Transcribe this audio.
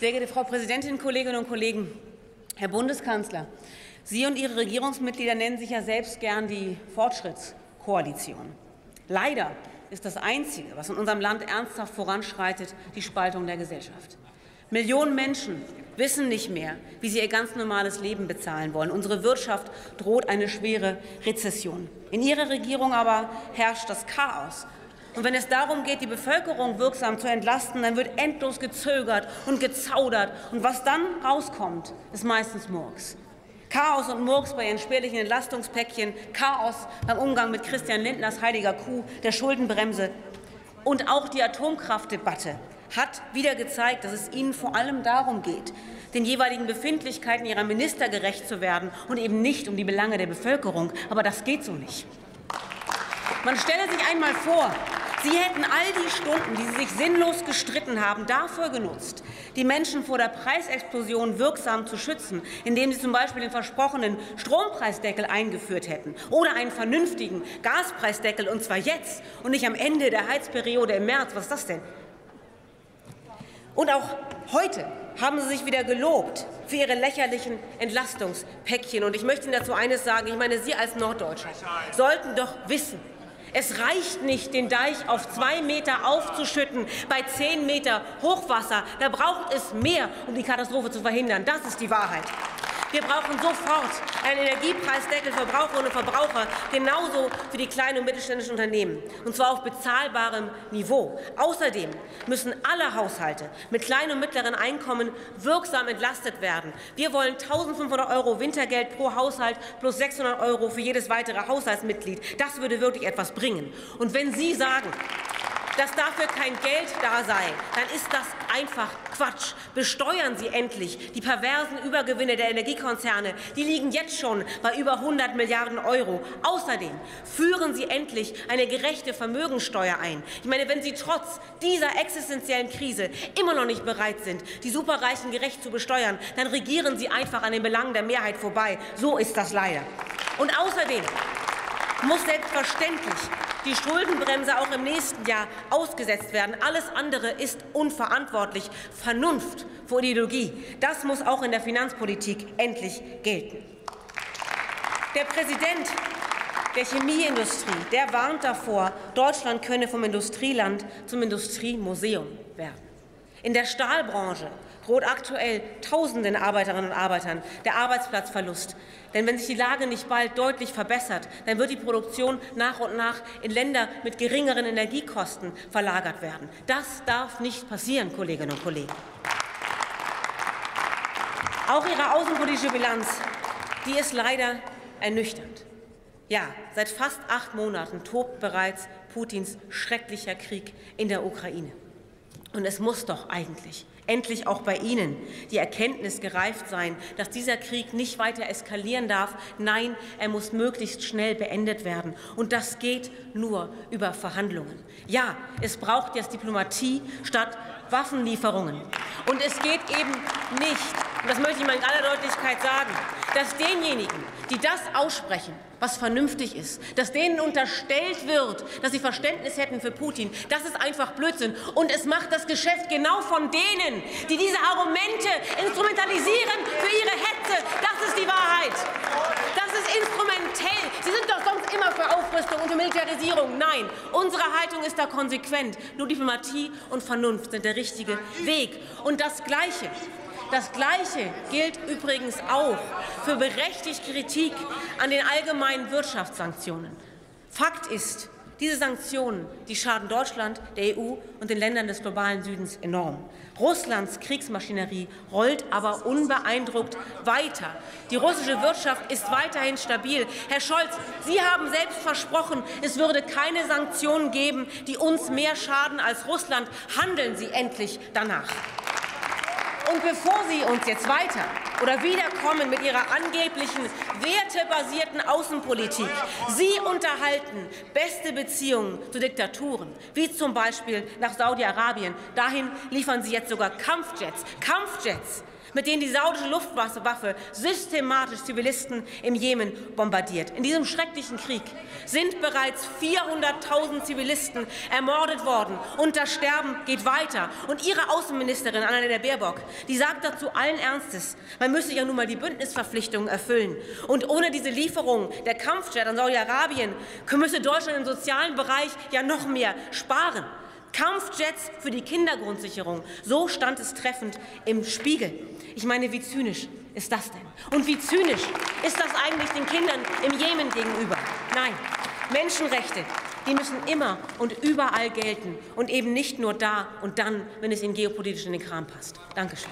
Sehr geehrte Frau Präsidentin, Kolleginnen und Kollegen! Herr Bundeskanzler, Sie und Ihre Regierungsmitglieder nennen sich ja selbst gern die Fortschrittskoalition. Leider ist das Einzige, was in unserem Land ernsthaft voranschreitet, die Spaltung der Gesellschaft. Millionen Menschen wissen nicht mehr, wie sie ihr ganz normales Leben bezahlen wollen. Unsere Wirtschaft droht eine schwere Rezession. In Ihrer Regierung aber herrscht das Chaos. Und wenn es darum geht, die Bevölkerung wirksam zu entlasten, dann wird endlos gezögert und gezaudert. Und was dann rauskommt, ist meistens Murks. Chaos und Murks bei entspärlichen Entlastungspäckchen, Chaos beim Umgang mit Christian Lindners heiliger Kuh, der Schuldenbremse. Und auch die Atomkraftdebatte hat wieder gezeigt, dass es Ihnen vor allem darum geht, den jeweiligen Befindlichkeiten Ihrer Minister gerecht zu werden und eben nicht um die Belange der Bevölkerung. Aber das geht so nicht. Man stelle sich einmal vor, Sie hätten all die Stunden, die Sie sich sinnlos gestritten haben, dafür genutzt, die Menschen vor der Preisexplosion wirksam zu schützen, indem Sie zum Beispiel den versprochenen Strompreisdeckel eingeführt hätten oder einen vernünftigen Gaspreisdeckel, und zwar jetzt und nicht am Ende der Heizperiode im März. Was ist das denn? Und auch heute haben Sie sich wieder gelobt für Ihre lächerlichen Entlastungspäckchen. Und ich möchte Ihnen dazu eines sagen. Ich meine, Sie als Norddeutscher sollten doch wissen, es reicht nicht, den Deich auf zwei Meter aufzuschütten bei zehn Meter Hochwasser. Da braucht es mehr, um die Katastrophe zu verhindern. Das ist die Wahrheit. Wir brauchen sofort einen Energiepreisdeckel für Verbraucherinnen und Verbraucher, genauso für die kleinen und mittelständischen Unternehmen, und zwar auf bezahlbarem Niveau. Außerdem müssen alle Haushalte mit kleinen und mittleren Einkommen wirksam entlastet werden. Wir wollen 1.500 Euro Wintergeld pro Haushalt plus 600 Euro für jedes weitere Haushaltsmitglied. Das würde wirklich etwas bringen. Und wenn Sie sagen, dass dafür kein Geld da sei, dann ist das einfach Quatsch. Besteuern Sie endlich die perversen Übergewinne der Energiekonzerne. Die liegen jetzt schon bei über 100 Milliarden Euro. Außerdem führen Sie endlich eine gerechte Vermögensteuer ein. Ich meine, wenn Sie trotz dieser existenziellen Krise immer noch nicht bereit sind, die Superreichen gerecht zu besteuern, dann regieren Sie einfach an den Belangen der Mehrheit vorbei. So ist das leider. Und außerdem muss selbstverständlich die Schuldenbremse auch im nächsten Jahr ausgesetzt werden. Alles andere ist unverantwortlich. Vernunft vor Ideologie, das muss auch in der Finanzpolitik endlich gelten. Der Präsident der Chemieindustrie, der warnt davor, Deutschland könne vom Industrieland zum Industriemuseum werden. In der Stahlbranche droht aktuell Tausenden Arbeiterinnen und Arbeitern der Arbeitsplatzverlust. Denn wenn sich die Lage nicht bald deutlich verbessert, dann wird die Produktion nach und nach in Länder mit geringeren Energiekosten verlagert werden. Das darf nicht passieren, Kolleginnen und Kollegen. Auch Ihre außenpolitische Bilanz, die ist leider ernüchternd. Ja, seit fast acht Monaten tobt bereits Putins schrecklicher Krieg in der Ukraine. Und es muss doch eigentlich endlich auch bei Ihnen die Erkenntnis gereift sein, dass dieser Krieg nicht weiter eskalieren darf. Nein, er muss möglichst schnell beendet werden. Und das geht nur über Verhandlungen. Ja, es braucht jetzt Diplomatie statt Waffenlieferungen. Und es geht eben nicht, und das möchte ich mal in aller Deutlichkeit sagen, dass denjenigen, die das aussprechen, was vernünftig ist, dass denen unterstellt wird, dass sie Verständnis hätten für Putin, das ist einfach Blödsinn. Und es macht das Geschäft genau von denen, die diese Argumente instrumentalisieren für ihre Hetze. Das ist die Wahrheit. Das ist instrumentell. Sie sind doch sonst immer für Aufrüstung und für Militarisierung. Nein, unsere Haltung ist da konsequent. Nur Diplomatie und Vernunft sind der richtige Weg. Und das Gleiche das Gleiche gilt übrigens auch für berechtigte Kritik an den allgemeinen Wirtschaftssanktionen. Fakt ist, diese Sanktionen die schaden Deutschland, der EU und den Ländern des globalen Südens enorm. Russlands Kriegsmaschinerie rollt aber unbeeindruckt weiter. Die russische Wirtschaft ist weiterhin stabil. Herr Scholz, Sie haben selbst versprochen, es würde keine Sanktionen geben, die uns mehr schaden als Russland. Handeln Sie endlich danach. Und bevor Sie uns jetzt weiter oder wiederkommen mit Ihrer angeblichen wertebasierten Außenpolitik, Sie unterhalten beste Beziehungen zu Diktaturen, wie zum Beispiel nach Saudi-Arabien. Dahin liefern Sie jetzt sogar Kampfjets. Kampfjets mit denen die saudische Luftwaffe systematisch Zivilisten im Jemen bombardiert. In diesem schrecklichen Krieg sind bereits 400.000 Zivilisten ermordet worden. Und das Sterben geht weiter. Und Ihre Außenministerin Annalena Baerbock, die sagt dazu allen Ernstes, man müsse ja nun mal die Bündnisverpflichtungen erfüllen. Und ohne diese Lieferung der Kampfjet an Saudi-Arabien müsse Deutschland im sozialen Bereich ja noch mehr sparen. Kampfjets für die Kindergrundsicherung. So stand es treffend im Spiegel. Ich meine, wie zynisch ist das denn? Und wie zynisch ist das eigentlich den Kindern im Jemen gegenüber? Nein, Menschenrechte, die müssen immer und überall gelten und eben nicht nur da und dann, wenn es ihnen geopolitisch in den Kram passt. Dankeschön.